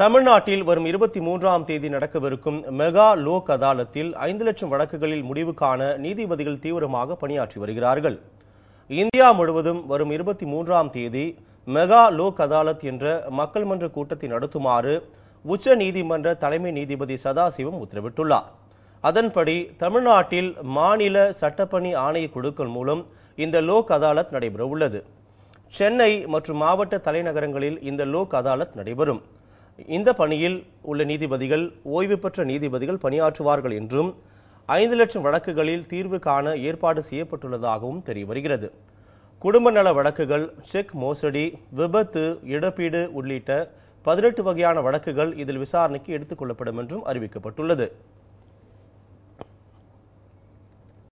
தமிழ்நாட்டில் வரும் இருபத்தி மூன்றாம் தேதி நடக்கவிருக்கும் மெகா லோக் அதாலத்தில் ஐந்து லட்சம் வழக்குகளில் முடிவு காண நீதிபதிகள் தீவிரமாக பணியாற்றி வருகிறார்கள். இந்தியா முழுவதும் வரும் இருபத்தி மூன்றாம் தேதி மெகா லோக் அதாலத் என்ற மக்கள் மன்ற கூட்டத்தை நடத்துமாறு உச்ச நீதிமன்ற தலைமை நீதிபதி சதாசிவம் உத்தரவிட்டுள்ளார். அதன்படி தமிழ்நாட்டில் மாநில சட்டப்பணி ஆணையக் குழுக்கள் மூலம் இந்த லோக் அதாலத் நடைபெற உள்ளது சென்னை மற்றும் மாவட்ட தலைநகரங்களில் இந்த லோக் அதாலத் நடைபெறும். இந்த பணியில் உள்ள நீதிபதிகள் ஓய்வு பெற்ற நீதிபதிகள் பணியாற்றுவார்கள் என்றும் ஐந்து லட்சம் வழக்குகளில் தீர்வு காண ஏற்பாடு செய்யப்பட்டுள்ளதாகவும் தெரிய வருகிறது குடும்ப நல வழக்குகள் செக் மோசடி விபத்து இழப்பீடு உள்ளிட்ட பதினெட்டு வகையான வழக்குகள் இதில் விசாரணைக்கு எடுத்துக் கொள்ளப்படும் என்றும் அறிவிக்கப்பட்டுள்ளது.